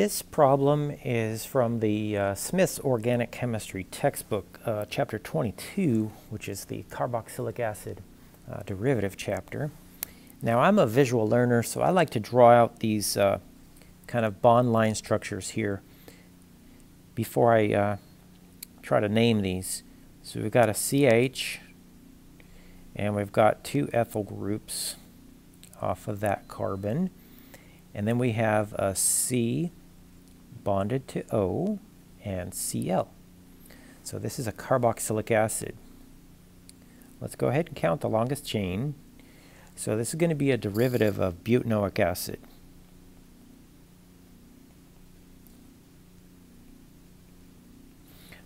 This problem is from the uh, Smith's Organic Chemistry textbook, uh, chapter 22, which is the carboxylic acid uh, derivative chapter. Now I'm a visual learner, so I like to draw out these uh, kind of bond line structures here before I uh, try to name these. So we've got a CH, and we've got two ethyl groups off of that carbon. And then we have a C bonded to O and Cl. So this is a carboxylic acid. Let's go ahead and count the longest chain. So this is going to be a derivative of butanoic acid.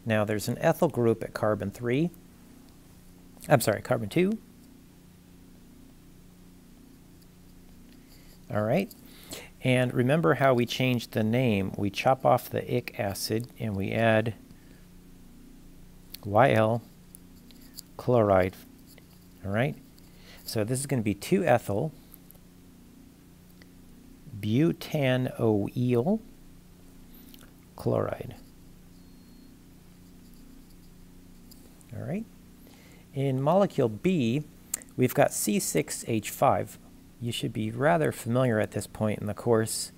Now there's an ethyl group at carbon 3. I'm sorry, carbon 2. All right. And remember how we changed the name. We chop off the ic acid and we add YL chloride. All right? So this is going to be 2-ethyl butanoyl chloride. All right? In molecule B, we've got C6H5 you should be rather familiar at this point in the course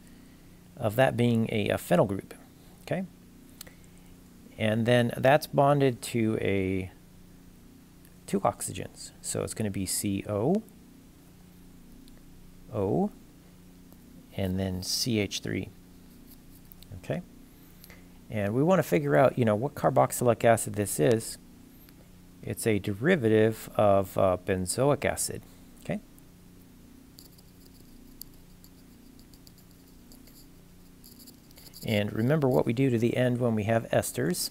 of that being a, a phenyl group. Okay? And then that's bonded to a two oxygens. So it's going to be CO, O, and then CH3. Okay? And we want to figure out, you know, what carboxylic acid this is. It's a derivative of uh, benzoic acid. And remember what we do to the end when we have esters.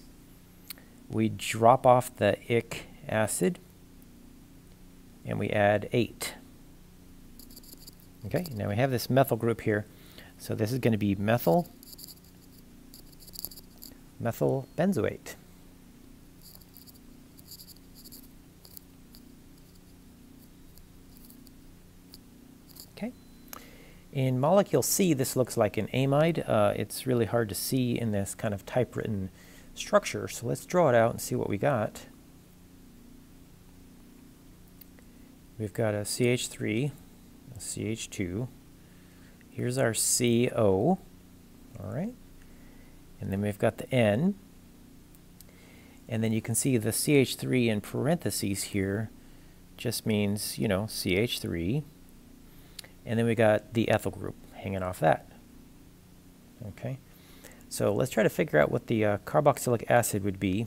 We drop off the ic acid and we add ate. Okay, now we have this methyl group here. So this is going to be methyl, methyl benzoate. In molecule C, this looks like an amide. Uh, it's really hard to see in this kind of typewritten structure, so let's draw it out and see what we got. We've got a CH3, a CH2. Here's our CO, all right? And then we've got the N. And then you can see the CH3 in parentheses here just means, you know, CH3. And then we got the ethyl group hanging off that. Okay, so let's try to figure out what the uh, carboxylic acid would be.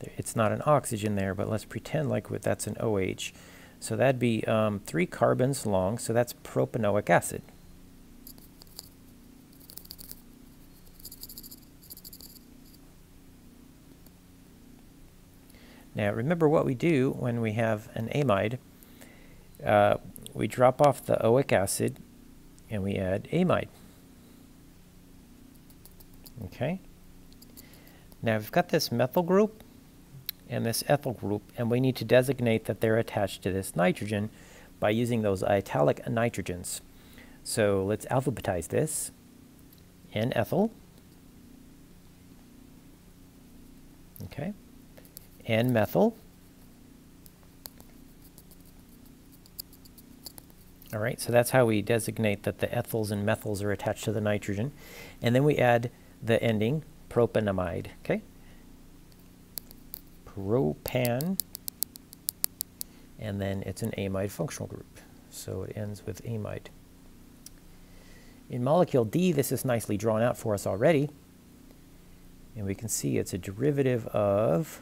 It's not an oxygen there, but let's pretend like that's an OH. So that'd be um, three carbons long, so that's propanoic acid. Now remember what we do when we have an amide uh, we drop off the oic acid and we add amide. Okay. Now we've got this methyl group and this ethyl group, and we need to designate that they're attached to this nitrogen by using those italic nitrogens. So let's alphabetize this. N-ethyl. Okay. N-methyl. All right, so that's how we designate that the ethyls and methyls are attached to the nitrogen. And then we add the ending propanamide, okay? Propan, and then it's an amide functional group. So it ends with amide. In molecule D, this is nicely drawn out for us already. And we can see it's a derivative of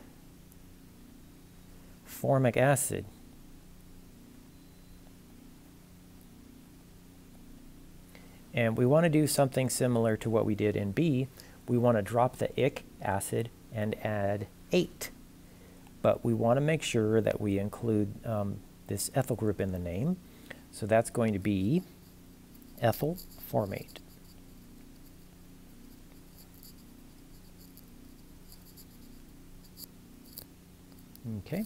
formic acid. And we want to do something similar to what we did in B. We want to drop the ic acid and add ate. But we want to make sure that we include um, this ethyl group in the name. So that's going to be ethyl formate. Okay.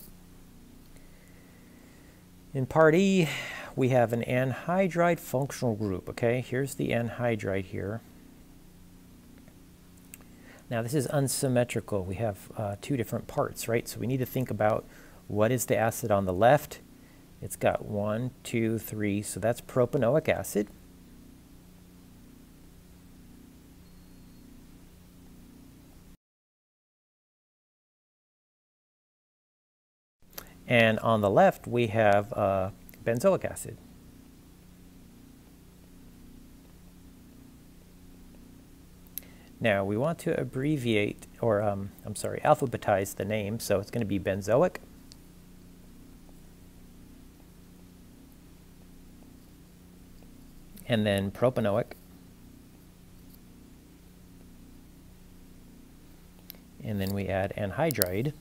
In part E, we have an anhydride functional group. Okay, here's the anhydride here. Now this is unsymmetrical. We have uh, two different parts, right? So we need to think about what is the acid on the left. It's got one, two, three, so that's propanoic acid. And on the left, we have uh, benzoic acid. Now we want to abbreviate, or um, I'm sorry, alphabetize the name, so it's going to be benzoic. And then propanoic. And then we add anhydride.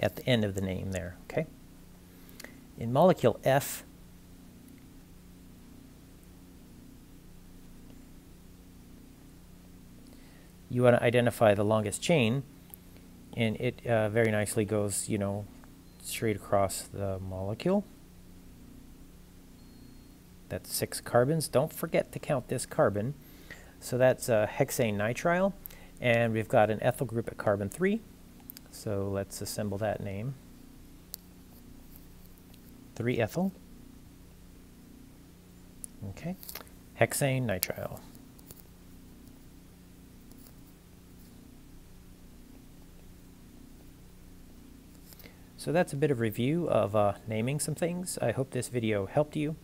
At the end of the name there, okay? In molecule F, you want to identify the longest chain, and it uh, very nicely goes, you know, straight across the molecule. That's six carbons. Don't forget to count this carbon. So that's uh, hexane nitrile, and we've got an ethyl group at carbon 3. So let's assemble that name. 3-ethyl. Okay. Hexane nitrile. So that's a bit of review of uh, naming some things. I hope this video helped you.